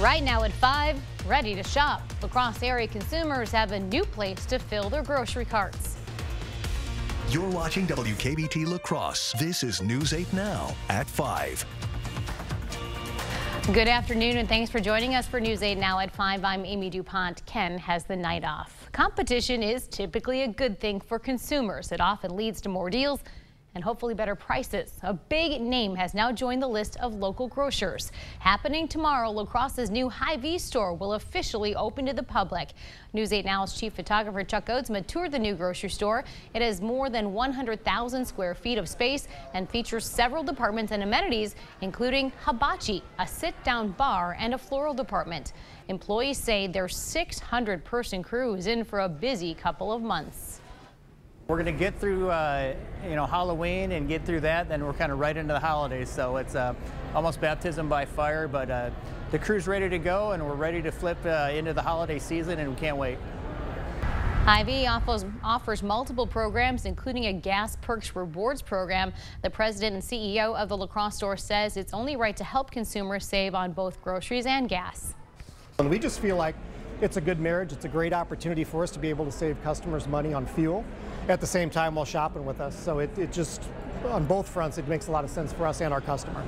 Right now at 5, ready to shop. La Crosse area consumers have a new place to fill their grocery carts. You're watching WKBT La Crosse. This is News 8 Now at 5. Good afternoon and thanks for joining us for News 8 Now at 5. I'm Amy DuPont. Ken has the night off. Competition is typically a good thing for consumers. It often leads to more deals and hopefully better prices. A big name has now joined the list of local grocers. Happening tomorrow, La Crosse's new Hy-Vee store will officially open to the public. News 8 Now's chief photographer Chuck Oatsma toured the new grocery store. It has more than 100,000 square feet of space and features several departments and amenities, including hibachi, a sit-down bar, and a floral department. Employees say their 600-person crew is in for a busy couple of months. We're going to get through, uh, you know, Halloween and get through that, then we're kind of right into the holidays. So it's uh, almost baptism by fire, but uh, the crew's ready to go and we're ready to flip uh, into the holiday season and we can't wait. Hy-Vee offers, offers multiple programs, including a gas perks rewards program. The president and CEO of the La Crosse store says it's only right to help consumers save on both groceries and gas. And we just feel like it's a good marriage. It's a great opportunity for us to be able to save customers money on fuel at the same time while shopping with us. So it, it just, on both fronts, it makes a lot of sense for us and our customer.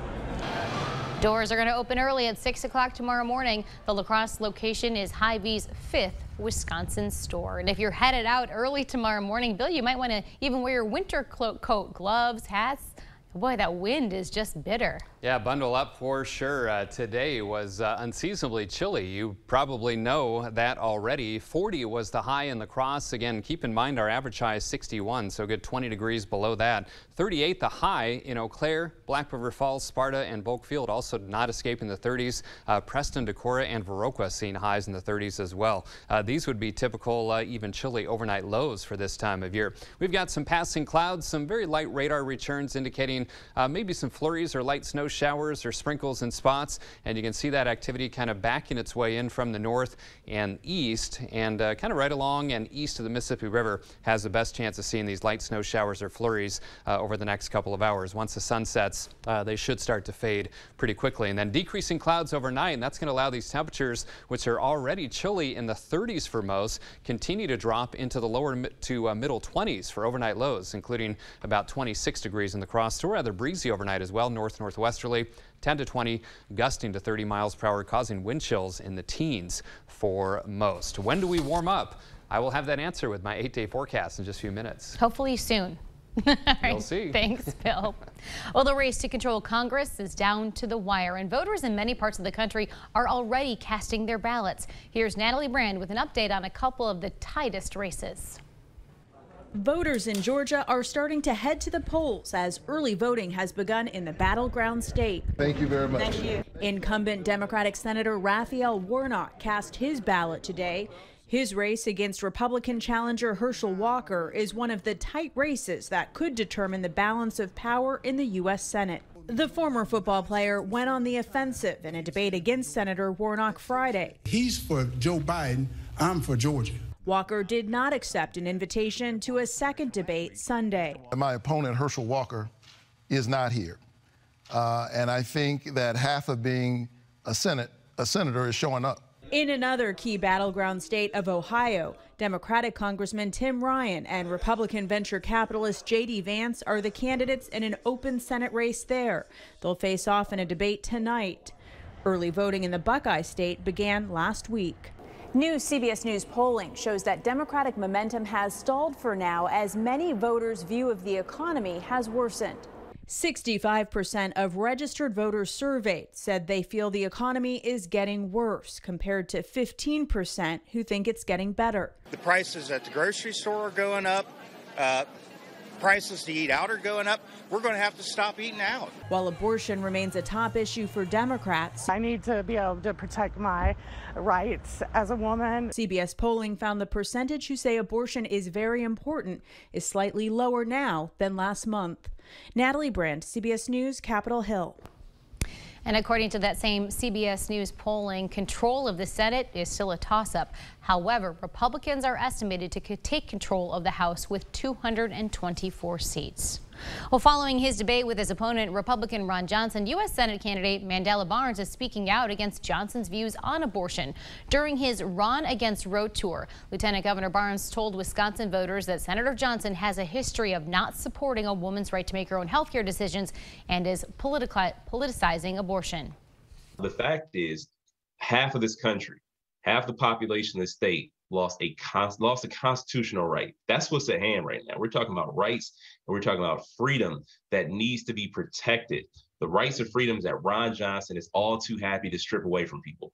Doors are going to open early at 6 o'clock tomorrow morning. The La Crosse location is Hy-Vee's fifth Wisconsin store. And if you're headed out early tomorrow morning, Bill, you might want to even wear your winter coat, gloves, hats. Boy, that wind is just bitter. Yeah, bundle up for sure. Uh, today was uh, unseasonably chilly. You probably know that already. 40 was the high in La Crosse. Again, keep in mind our average high is 61, so good 20 degrees below that. 38 the high in Eau Claire, Black River Falls, Sparta, and Bolkfield also not escaping the 30s. Uh, Preston, Decorah, and Viroqua seeing highs in the 30s as well. Uh, these would be typical, uh, even chilly overnight lows for this time of year. We've got some passing clouds, some very light radar returns indicating uh, maybe some flurries or light snow showers or sprinkles in spots. And you can see that activity kind of backing its way in from the north and east and uh, kind of right along and east of the Mississippi River has the best chance of seeing these light snow showers or flurries uh, over the next couple of hours. Once the sun sets, uh, they should start to fade pretty quickly. And then decreasing clouds overnight, and that's going to allow these temperatures, which are already chilly in the 30s for most, continue to drop into the lower to uh, middle 20s for overnight lows, including about 26 degrees in La Crosse So rather breezy overnight as well, north northwesterly. 10 to 20, gusting to 30 miles per hour, causing wind chills in the teens for most. When do we warm up? I will have that answer with my eight day forecast in just a few minutes. Hopefully soon. You'll see. Thanks, Bill. well, the race to control Congress is down to the wire, and voters in many parts of the country are already casting their ballots. Here's Natalie Brand with an update on a couple of the tightest races. Voters in Georgia are starting to head to the polls as early voting has begun in the battleground state. Thank you very much. Thank you. Incumbent Democratic Senator Raphael Warnock cast his ballot today. His race against Republican challenger Herschel Walker is one of the tight races that could determine the balance of power in the U.S. Senate. The former football player went on the offensive in a debate against Senator Warnock Friday. He's for Joe Biden, I'm for Georgia. Walker did not accept an invitation to a second debate Sunday. My opponent, Herschel Walker, is not here. Uh, and I think that half of being a, Senate, a senator is showing up. In another key battleground state of Ohio, Democratic Congressman Tim Ryan and Republican venture capitalist J.D. Vance are the candidates in an open Senate race there. They'll face off in a debate tonight. Early voting in the Buckeye state began last week. New CBS News polling shows that Democratic momentum has stalled for now as many voters' view of the economy has worsened. 65% of registered voters surveyed said they feel the economy is getting worse, compared to 15% who think it's getting better. The prices at the grocery store are going up. Uh, prices to eat out are going up, we're going to have to stop eating out. While abortion remains a top issue for Democrats, I need to be able to protect my rights as a woman. CBS polling found the percentage who say abortion is very important is slightly lower now than last month. Natalie Brand, CBS News, Capitol Hill. And according to that same CBS News polling, control of the Senate is still a toss-up. However, Republicans are estimated to take control of the House with 224 seats. Well, following his debate with his opponent, Republican Ron Johnson, U.S. Senate candidate Mandela Barnes is speaking out against Johnson's views on abortion. During his Ron Against Roe tour, Lieutenant Governor Barnes told Wisconsin voters that Senator Johnson has a history of not supporting a woman's right to make her own health care decisions and is politicizing abortion. The fact is, half of this country, half the population of the state lost a lost a constitutional right. That's what's at hand right now. We're talking about rights and we're talking about freedom that needs to be protected. The rights and freedoms that Ron Johnson is all too happy to strip away from people.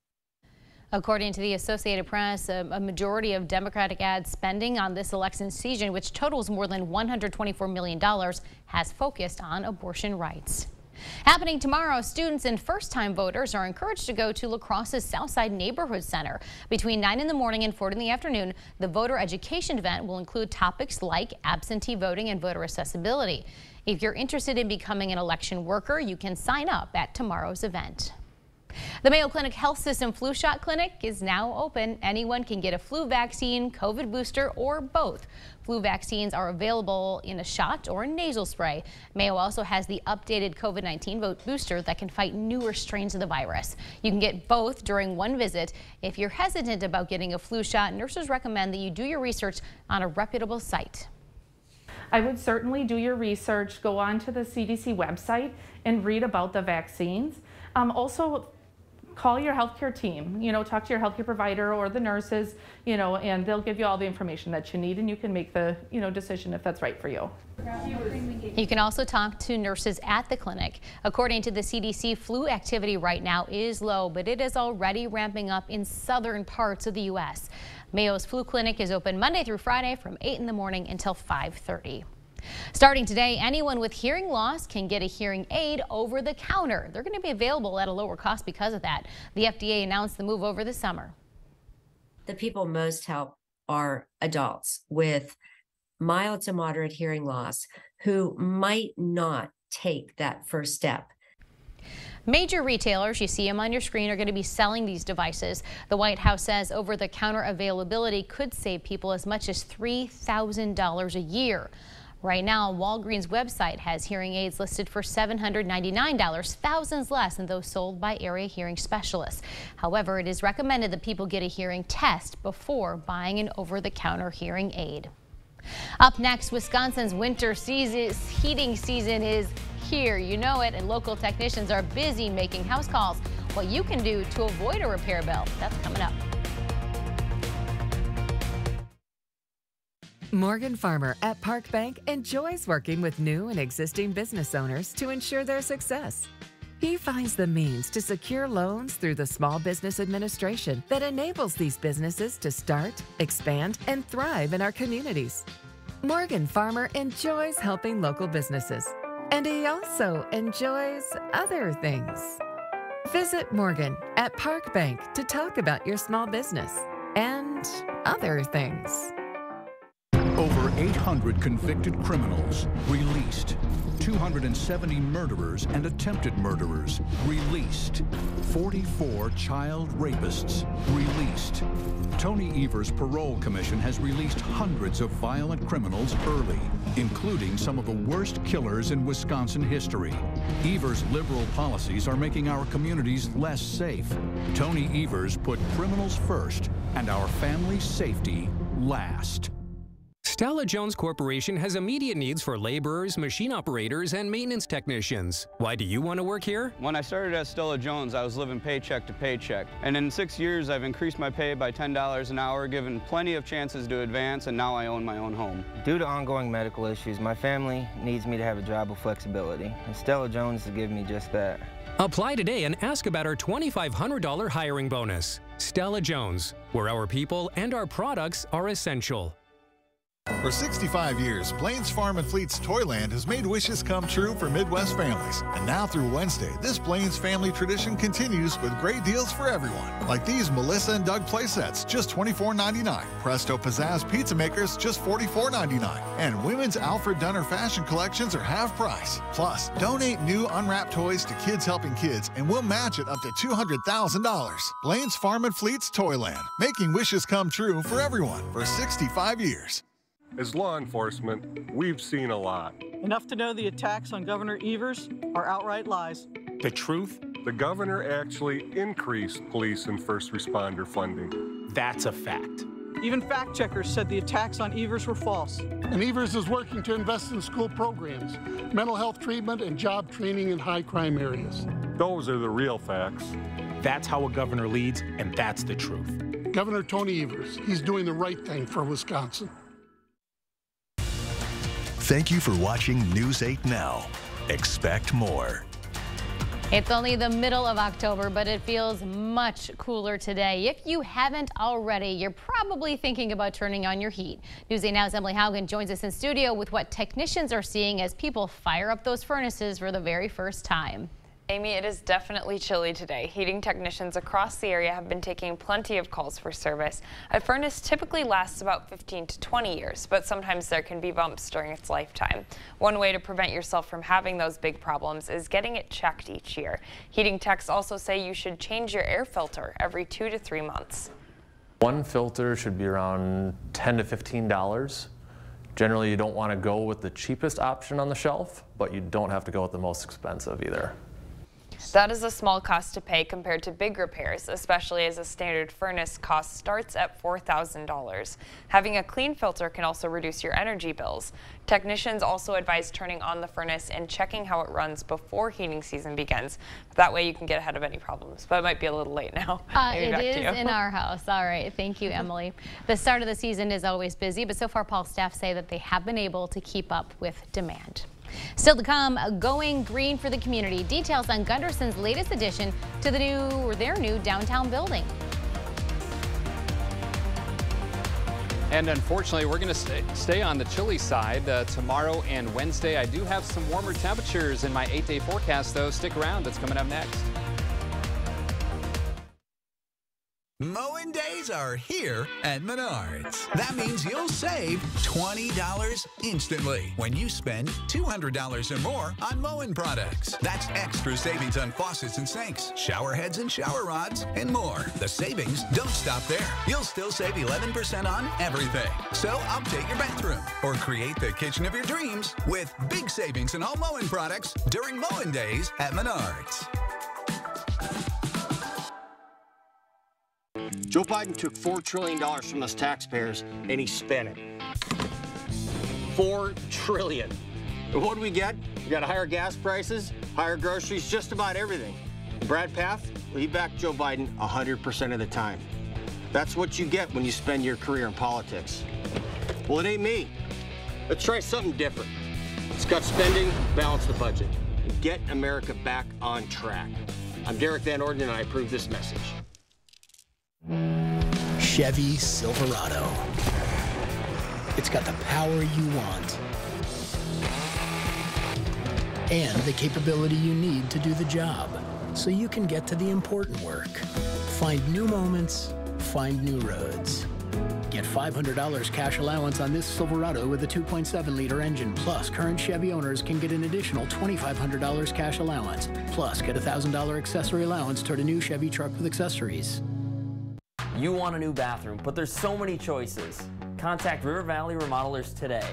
According to the Associated Press, a, a, majority of Democratic ad spending on this election season, which totals more than $124 million, has focused on abortion rights. Happening tomorrow, students and first-time voters are encouraged to go to La Crosse's Southside Neighborhood Center. Between 9 in the morning and 4 in the afternoon, the voter education event will include topics like absentee voting and voter accessibility. If you're interested in becoming an election worker, you can sign up at tomorrow's event. The Mayo Clinic Health System Flu Shot Clinic is now open. Anyone can get a flu vaccine, COVID booster, or both. Flu vaccines are available in a shot or a nasal spray. Mayo also has the updated COVID-19 booster that can fight newer strains of the virus. You can get both during one visit. If you're hesitant about getting a flu shot, nurses recommend that you do your research on a reputable site. I would certainly do your research, go on to the CDC website and read about the vaccines. Um, also, call your healthcare team, you know, talk to your healthcare provider or the nurses, you know, and they'll give you all the information that you need and you can make the, you know, decision if that's right for you. You can also talk to nurses at the clinic. According to the CDC, flu activity right now is low, but it is already ramping up in southern parts of the U.S. Mayo's flu clinic is open Monday through Friday from 8 in the morning until 530. Starting today, anyone with hearing loss can get a hearing aid over the counter. They're going to be available at a lower cost because of that. The FDA announced the move over the summer. The people most help are adults with mild to moderate hearing loss who might not take that first step. Major retailers, you see them on your screen, are going to be selling these devices. The White House says over-the-counter availability could save people as much as $3,000 a year. Right now, Walgreens website has hearing aids listed for $799, thousands less than those sold by area hearing specialists. However, it is recommended that people get a hearing test before buying an over-the-counter hearing aid. Up next, Wisconsin's winter season, heating season is here. You know it, and local technicians are busy making house calls. What you can do to avoid a repair bill, that's coming up. Morgan Farmer at Park Bank enjoys working with new and existing business owners to ensure their success. He finds the means to secure loans through the Small Business Administration that enables these businesses to start, expand, and thrive in our communities. Morgan Farmer enjoys helping local businesses, and he also enjoys other things. Visit Morgan at Park Bank to talk about your small business and other things. Over 800 convicted criminals released. 270 murderers and attempted murderers released. 44 child rapists released. Tony Evers' parole commission has released hundreds of violent criminals early, including some of the worst killers in Wisconsin history. Evers' liberal policies are making our communities less safe. Tony Evers put criminals first and our family's safety last. Stella Jones Corporation has immediate needs for laborers, machine operators, and maintenance technicians. Why do you want to work here? When I started at Stella Jones, I was living paycheck to paycheck. And in six years, I've increased my pay by $10 an hour, given plenty of chances to advance, and now I own my own home. Due to ongoing medical issues, my family needs me to have a job with flexibility. And Stella Jones has given me just that. Apply today and ask about our $2,500 hiring bonus. Stella Jones, where our people and our products are essential. For 65 years, Blain's Farm and Fleet's Toyland has made wishes come true for Midwest families. And now through Wednesday, this Blain's family tradition continues with great deals for everyone. Like these Melissa and Doug playsets, just $24.99. Presto Pizzazz pizza makers, just $44.99. And women's Alfred Dunner fashion collections are half price. Plus, donate new unwrapped toys to Kids Helping Kids and we'll match it up to $200,000. Blain's Farm and Fleet's Toyland, making wishes come true for everyone for 65 years. As law enforcement, we've seen a lot. Enough to know the attacks on Governor Evers are outright lies. The truth? The governor actually increased police and first responder funding. That's a fact. Even fact checkers said the attacks on Evers were false. And Evers is working to invest in school programs, mental health treatment, and job training in high crime areas. Those are the real facts. That's how a governor leads, and that's the truth. Governor Tony Evers, he's doing the right thing for Wisconsin. Thank you for watching News 8 Now. Expect more. It's only the middle of October, but it feels much cooler today. If you haven't already, you're probably thinking about turning on your heat. News 8 Now's Emily Haugen joins us in studio with what technicians are seeing as people fire up those furnaces for the very first time. Amy, it is definitely chilly today. Heating technicians across the area have been taking plenty of calls for service. A furnace typically lasts about 15 to 20 years, but sometimes there can be bumps during its lifetime. One way to prevent yourself from having those big problems is getting it checked each year. Heating techs also say you should change your air filter every two to three months. One filter should be around 10 to $15. Generally, you don't want to go with the cheapest option on the shelf, but you don't have to go with the most expensive either. That is a small cost to pay compared to big repairs, especially as a standard furnace cost starts at $4,000. Having a clean filter can also reduce your energy bills. Technicians also advise turning on the furnace and checking how it runs before heating season begins. That way you can get ahead of any problems, but it might be a little late now. Uh, it is in our house. All right. Thank you, Emily. The start of the season is always busy, but so far Paul staff say that they have been able to keep up with demand. Still to come, going green for the community. Details on Gundersen's latest addition to the new or their new downtown building. And unfortunately, we're going to stay, stay, on the chilly side uh, tomorrow and Wednesday. I do have some warmer temperatures in my eight-day forecast, though. Stick around. That's coming up next. Mowing are here at Menards. That means you'll save $20 instantly when you spend $200 or more on mowing products. That's extra savings on faucets and sinks, shower heads and shower rods, and more. The savings don't stop there. You'll still save 11% on everything. So update your bathroom or create the kitchen of your dreams with big savings in all mowing products during mowing days at Menards. Joe Biden took $4 trillion from us taxpayers and he spent it. 4 trillion. What do we get? We got higher gas prices, higher groceries, just about everything. Brad Pfaff, well, he backed Joe Biden 100% of the time. That's what you get when you spend your career in politics. Well, it ain't me. Let's try something different. Let's cut spending, balance the budget, and get America back on track. I'm Derrick Van Orden, and I approve this message. Chevy Silverado. It's got the power you want and the capability you need to do the job so you can get to the important work. Find new moments, find new roads. Get $500 cash allowance on this Silverado with a 2.7 liter engine. Plus, current Chevy owners can get an additional $2,500 cash allowance. Plus, get a $1,000 accessory allowance toward a new Chevy truck with accessories. You want a new bathroom, but there's so many choices. Contact River Valley Remodelers today.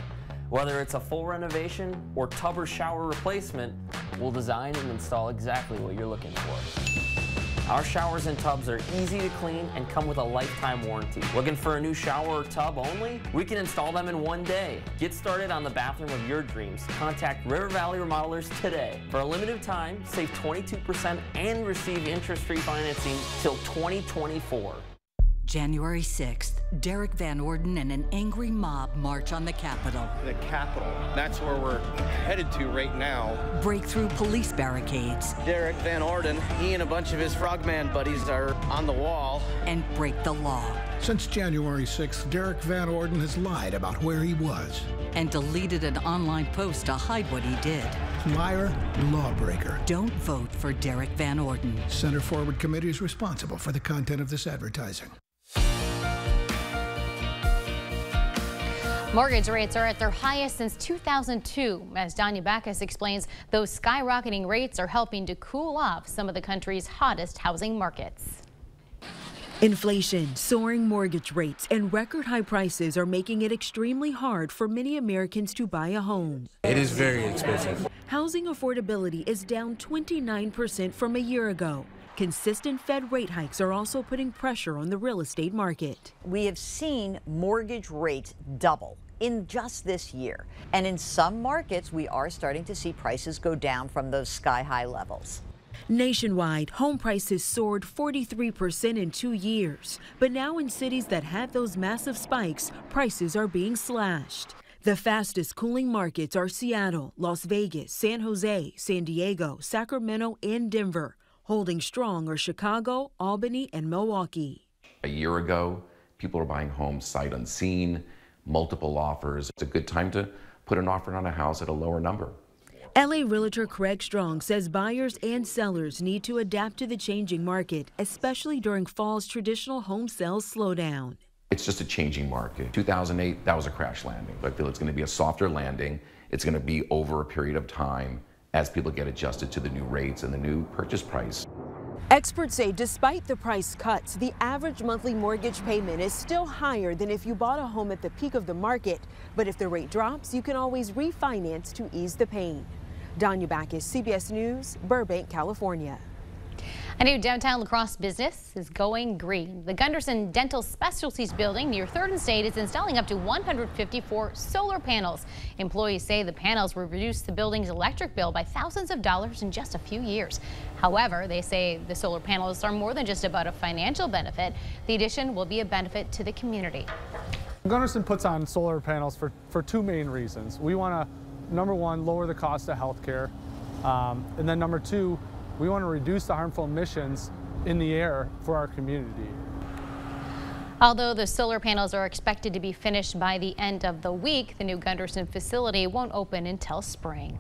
Whether it's a full renovation or tub or shower replacement, we'll design and install exactly what you're looking for. Our showers and tubs are easy to clean and come with a lifetime warranty. Looking for a new shower or tub only? We can install them in one day. Get started on the bathroom of your dreams. Contact River Valley Remodelers today. For a limited time, save 22% and receive interest-free financing till 2024. January 6th, Derrick Van Orden and an angry mob march on the Capitol. The Capitol. That's where we're headed to right now. Break through police barricades. Derrick Van Orden, he and a bunch of his frogman buddies are on the wall. And break the law. Since January 6th, Derrick Van Orden has lied about where he was. And deleted an online post to hide what he did. Liar, lawbreaker. Don't vote for Derrick Van Orden. Center Forward Committee is responsible for the content of this advertising. Mortgage rates are at their highest since 2002. As Danya Bacchus explains, those skyrocketing rates are helping to cool off some of the country's hottest housing markets. Inflation, soaring mortgage rates, and record high prices are making it extremely hard for many Americans to buy a home. It is very expensive. Housing affordability is down 29% from a year ago. Consistent Fed rate hikes are also putting pressure on the real estate market. We have seen mortgage rates double in just this year. And in some markets, we are starting to see prices go down from those sky high levels. Nationwide, home prices soared 43% in two years. But now in cities that had those massive spikes, prices are being slashed. The fastest cooling markets are Seattle, Las Vegas, San Jose, San Diego, Sacramento, and Denver. Holding strong are Chicago, Albany, and Milwaukee. A year ago, people were buying homes sight unseen, multiple offers. It's a good time to put an offer on a house at a lower number. LA Realtor Craig Strong says buyers and sellers need to adapt to the changing market, especially during fall's traditional home sales slowdown. It's just a changing market. 2008, that was a crash landing. I feel it's going to be a softer landing. It's going to be over a period of time as people get adjusted to the new rates and the new purchase price. Experts say despite the price cuts, the average monthly mortgage payment is still higher than if you bought a home at the peak of the market. But if the rate drops, you can always refinance to ease the pain. Danya Bacchus, CBS News, Burbank, California. A new downtown La Crosse business is going green. The Gundersen Dental Specialties building near 3rd and State is installing up to 154 solar panels. Employees say the panels will reduce the building's electric bill by thousands of dollars in just a few years. However, they say the solar panels are more than just about a financial benefit. The addition will be a benefit to the community. Gundersen puts on solar panels for, for two main reasons. We want to number one, lower the cost of healthcare. Um, and then number two, we want to reduce the harmful emissions in the air for our community. Although the solar panels are expected to be finished by the end of the week, the new Gundersen facility won't open until spring.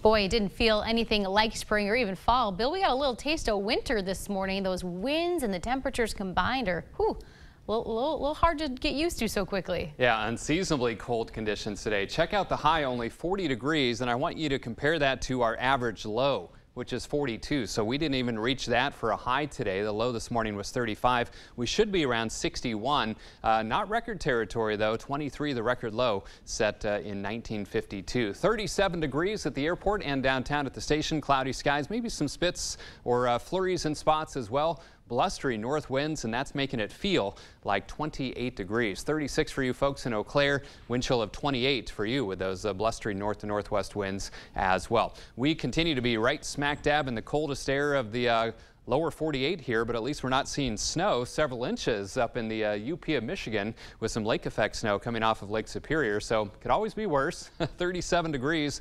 Boy, it didn't feel anything like spring or even fall. Bill, we got a little taste of winter this morning. Those winds and the temperatures combined are, whew, a little, little, little, hard to get used to so quickly. Yeah, unseasonably cold conditions today. Check out the high, only 40 degrees, and I want you to compare that to our average low which is 42. So we didn't even reach that for a high today. The low this morning was 35. We should be around 61. Uh, not record territory though. 23 the record low set uh, in 1952. 37 degrees at the airport and downtown at the station. Cloudy skies, maybe some spits or uh, flurries in spots as well blustery north winds, and that's making it feel like 28 degrees. 36 for you folks in Eau Claire, wind chill of 28 for you with those uh, blustery north to northwest winds as well. We continue to be right smack dab in the coldest air of the uh, lower 48 here, but at least we're not seeing snow. Several inches up in the uh, UP of Michigan with some lake effect snow coming off of Lake Superior. So could always be worse. 37 degrees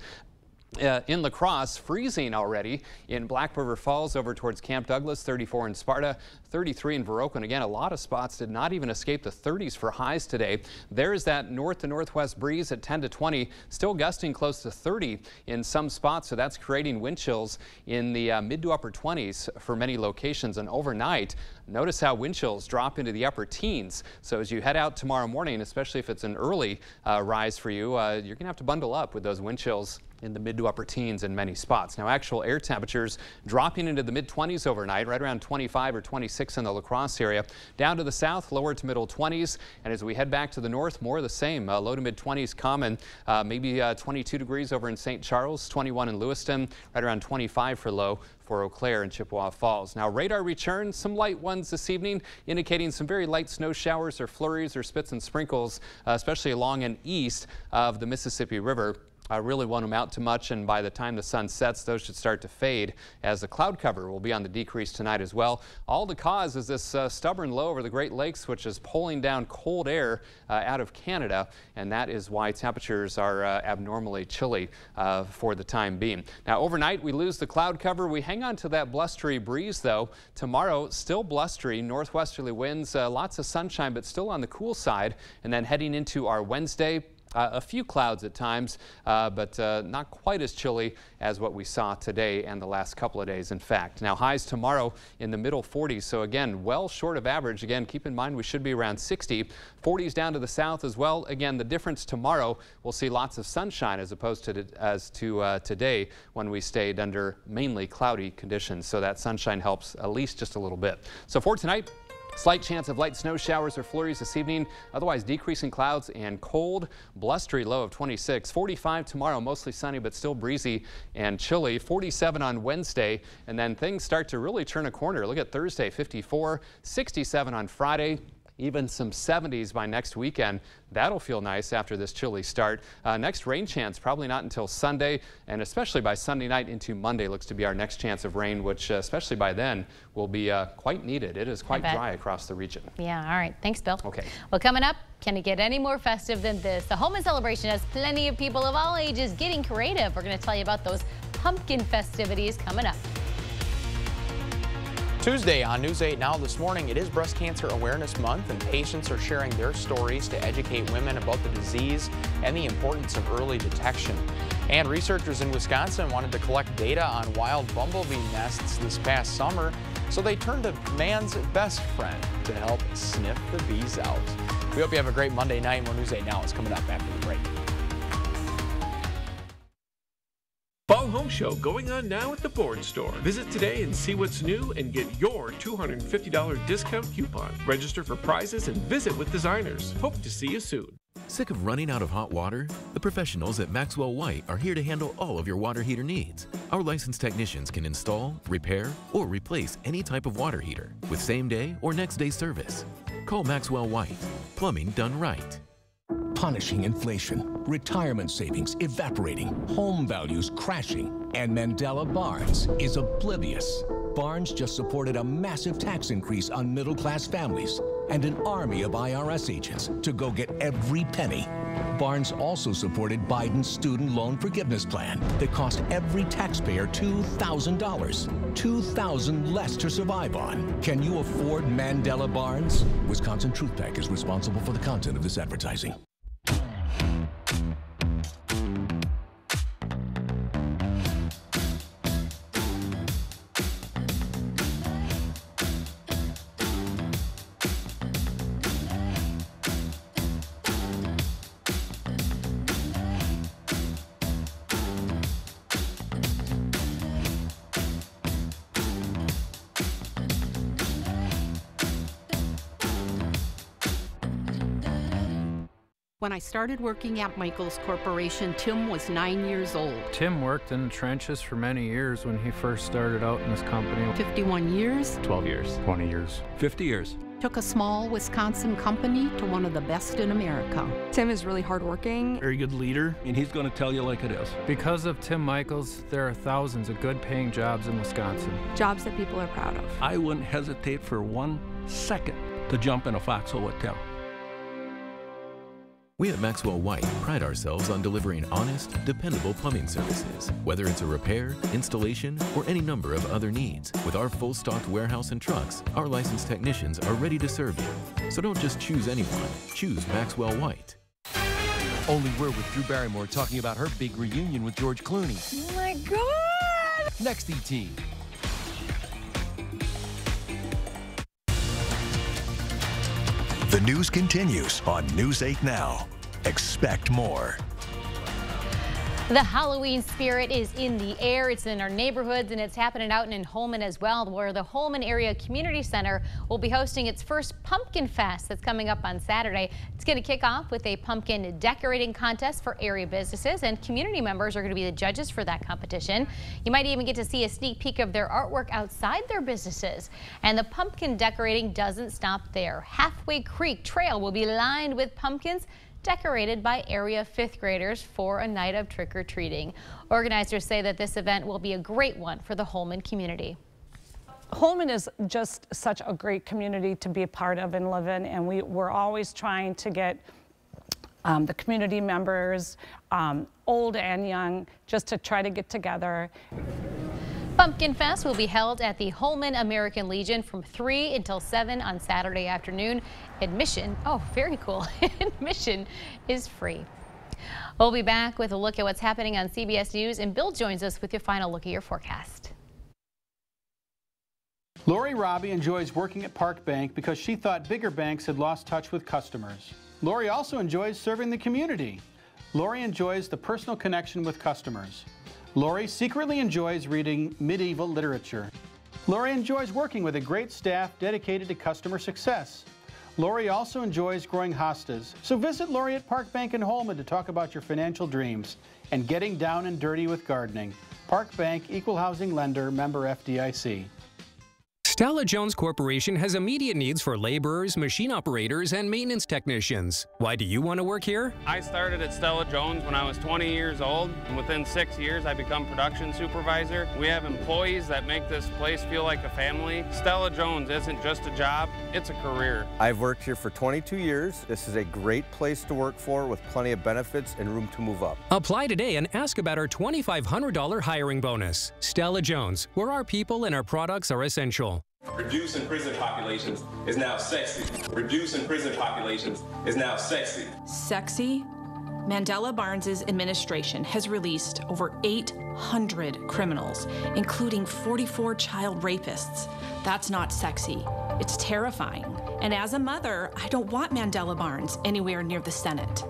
uh, in La Crosse, freezing already in Black River Falls over towards Camp Douglas, 34 in Sparta, 33 in Viroqua. And again, a lot of spots did not even escape the 30s for highs today. There's that north to northwest breeze at 10 to 20, still gusting close to 30 in some spots. So that's creating wind chills in the uh, mid to upper 20s for many locations. And overnight, notice how wind chills drop into the upper teens. So as you head out tomorrow morning, especially if it's an early uh, rise for you, uh, you're going to have to bundle up with those wind chills in the mid to upper teens in many spots. Now actual air temperatures dropping into the mid 20s overnight, right around 25 or 26 in the La Crosse area. Down to the south, lower to middle 20s. And as we head back to the north, more of the same. Uh, low to mid 20s common, uh, maybe uh, 22 degrees over in St. Charles, 21 in Lewiston, right around 25 for low for Eau Claire and Chippewa Falls. Now radar returns, some light ones this evening, indicating some very light snow showers or flurries or spits and sprinkles, uh, especially along and east of the Mississippi River. I really won't amount to much, and by the time the sun sets, those should start to fade as the cloud cover will be on the decrease tonight as well. All the cause is this uh, stubborn low over the Great Lakes, which is pulling down cold air uh, out of Canada, and that is why temperatures are uh, abnormally chilly uh, for the time being. Now, overnight, we lose the cloud cover. We hang on to that blustery breeze, though. Tomorrow, still blustery, northwesterly winds, uh, lots of sunshine, but still on the cool side. And then heading into our Wednesday, uh, a few clouds at times, uh, but uh, not quite as chilly as what we saw today and the last couple of days, in fact. Now, highs tomorrow in the middle 40s, so again, well short of average. Again, keep in mind we should be around 60. 40s down to the south as well. Again, the difference tomorrow, we'll see lots of sunshine as opposed to as to uh, today when we stayed under mainly cloudy conditions. So that sunshine helps at least just a little bit. So for tonight, Slight chance of light snow showers or flurries this evening. Otherwise, decreasing clouds and cold, blustery low of 26. 45 tomorrow, mostly sunny but still breezy and chilly. 47 on Wednesday, and then things start to really turn a corner. Look at Thursday, 54, 67 on Friday even some 70s by next weekend. That'll feel nice after this chilly start. Uh, next rain chance probably not until Sunday and especially by Sunday night into Monday looks to be our next chance of rain, which uh, especially by then will be uh, quite needed. It is quite dry across the region. Yeah, all right. Thanks, Bill. Okay. Well, coming up, can it get any more festive than this? The Home and Celebration has plenty of people of all ages getting creative. We're going to tell you about those pumpkin festivities coming up. Tuesday on News 8 Now this morning, it is Breast Cancer Awareness Month, and patients are sharing their stories to educate women about the disease and the importance of early detection. And researchers in Wisconsin wanted to collect data on wild bumblebee nests this past summer, so they turned to man's best friend to help sniff the bees out. We hope you have a great Monday night. More News 8 Now is coming up after the break. Home Show going on now at the Board Store. Visit today and see what's new and get your $250 discount coupon. Register for prizes and visit with designers. Hope to see you soon. Sick of running out of hot water? The professionals at Maxwell White are here to handle all of your water heater needs. Our licensed technicians can install, repair, or replace any type of water heater with same day or next day service. Call Maxwell White. Plumbing done right punishing inflation, retirement savings evaporating, home values crashing, and Mandela Barnes is oblivious. Barnes just supported a massive tax increase on middle class families and an army of IRS agents to go get every penny. Barnes also supported Biden's student loan forgiveness plan that cost every taxpayer $2,000. 2,000 less to survive on. Can you afford Mandela Barnes? Wisconsin Truth PAC is responsible for the content of this advertising. When I started working at Michels Corporation, Tim was nine years old. Tim worked in the trenches for many years when he first started out in this company. 51 years. 12 years. 20 years. 50 years. Took a small Wisconsin company to one of the best in America. Tim is really hardworking. Very good leader, and he's going to tell you like it is. Because of Tim Michels, there are thousands of good paying jobs in Wisconsin. Jobs that people are proud of. I wouldn't hesitate for one second to jump in a foxhole with Tim. We at Maxwell White pride ourselves on delivering honest, dependable plumbing services, whether it's a repair, installation, or any number of other needs. With our full stocked warehouse and trucks, our licensed technicians are ready to serve you. So don't just choose anyone, choose Maxwell White. Only we're with Drew Barrymore talking about her big reunion with George Clooney. Oh my God! Next ET. The news continues on News 8 Now. Expect more. The Halloween spirit is in the air. It's in our neighborhoods and it's happening out in Holmen as well, where the Holmen Area Community Center will be hosting its first Pumpkin Fest that's coming up on Saturday. It's going to kick off with a pumpkin decorating contest for area businesses and community members are going to be the judges for that competition. You might even get to see a sneak peek of their artwork outside their businesses. And the pumpkin decorating doesn't stop there. Halfway Creek Trail will be lined with pumpkins decorated by area fifth graders for a night of trick-or-treating. Organizers say that this event will be a great one for the Holmen community. Holmen is just such a great community to be a part of and live in, and we, we're always trying to get um, the community members, um, old and young, just to try to get together. Pumpkin Fest will be held at the Holmen American Legion from 3 until 7 on Saturday afternoon. Admission, oh, very cool. Admission is free. We'll be back with a look at what's happening on CBS News, and Bill joins us with your final look at your forecast. Lori Robbie enjoys working at Park Bank because she thought bigger banks had lost touch with customers. Lori also enjoys serving the community. Lori enjoys the personal connection with customers. Lori secretly enjoys reading medieval literature. Lori enjoys working with a great staff dedicated to customer success. Lori also enjoys growing hostas, so visit Lori at Park Bank in Holmen to talk about your financial dreams and getting down and dirty with gardening. Park Bank, Equal Housing Lender, member FDIC. Stella Jones Corporation has immediate needs for laborers, machine operators, and maintenance technicians. Why do you want to work here? I started at Stella Jones when I was 20 years old, and within six years I become production supervisor. We have employees that make this place feel like a family. Stella Jones isn't just a job, it's a career. I've worked here for 22 years. This is a great place to work for with plenty of benefits and room to move up. Apply today and ask about our $2,500 hiring bonus. Stella Jones, where our people and our products are essential. Reducing prison populations is now sexy. Reducing prison populations is now sexy. Sexy? Mandela Barnes's administration has released over 800 criminals, including 44 child rapists. That's not sexy. It's terrifying. And as a mother, I don't want Mandela Barnes anywhere near the Senate.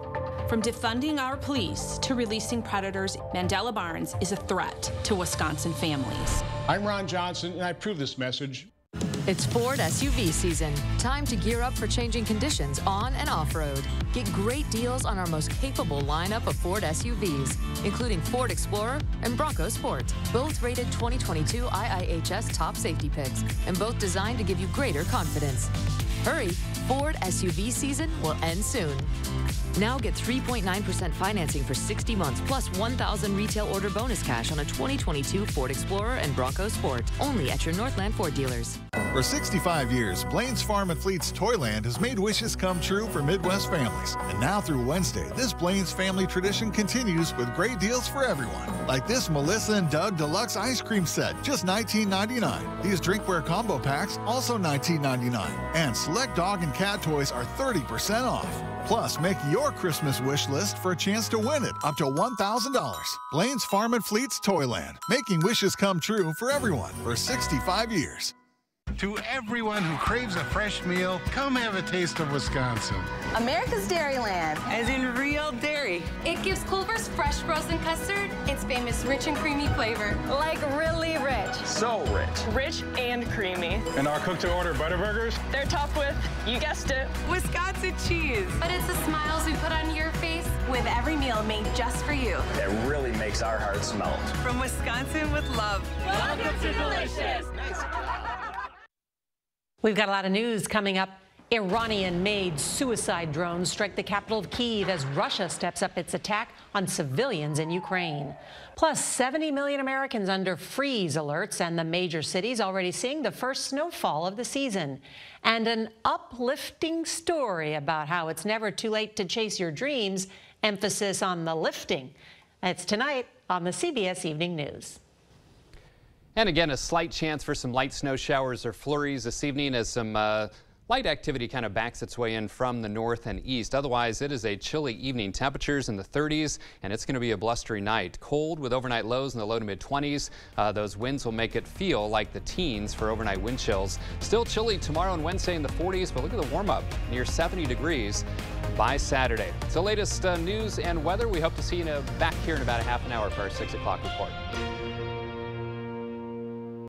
From defunding our police to releasing predators, Mandela Barnes is a threat to Wisconsin families. I'm Ron Johnson, and I approve this message. It's Ford SUV season. Time to gear up for changing conditions on and off-road. Get great deals on our most capable lineup of Ford SUVs, including Ford Explorer and Bronco Sport. Both rated 2022 IIHS top safety picks, and both designed to give you greater confidence. Hurry, Ford SUV season will end soon. Now get 3.9% financing for 60 months plus 1,000 retail order bonus cash on a 2022 Ford Explorer and Bronco Sport. Only at your Northland Ford dealers. For 65 years, Blain's Farm and Fleet's Toyland has made wishes come true for Midwest families. And now through Wednesday, this Blain's family tradition continues with great deals for everyone. Like this Melissa and Doug Deluxe Ice Cream Set, just $19.99. These drinkware combo packs, also $19.99. And select dog and cat toys are 30% off. Plus, make your Christmas wish list for a chance to win it up to $1,000. Blain's Farm and Fleet's Toyland, making wishes come true for everyone for 65 years. To everyone who craves a fresh meal, come have a taste of Wisconsin. America's Dairyland, as in real dairy. It gives Culver's fresh frozen custard its famous rich and creamy flavor. Like really rich. So rich. Rich and creamy. And our cook to order Butterburgers? They're topped with, you guessed it, Wisconsin cheese. But it's the smiles we put on your face with every meal made just for you. That really makes our hearts melt. From Wisconsin with love. Welcome to Delicious. We've got a lot of news coming up. Iranian-made suicide drones strike the capital of Kyiv as Russia steps up its attack on civilians in Ukraine. Plus, 70 million Americans under freeze alerts, and the major cities already seeing the first snowfall of the season. And an uplifting story about how it's never too late to chase your dreams, emphasis on the lifting. It's tonight on the CBS Evening News. And again, a slight chance for some light snow showers or flurries this evening as some uh, light activity kind of backs its way in from the north and east. Otherwise, it is a chilly evening. Temperatures in the 30s, and it's going to be a blustery night. Cold with overnight lows in the low to mid 20s. Uh, those winds will make it feel like the teens for overnight wind chills. Still chilly tomorrow and Wednesday in the 40s, but look at the warm up near 70 degrees by Saturday. It's the latest uh, news and weather. We hope to see you back here in about a half an hour for our 6 o'clock report.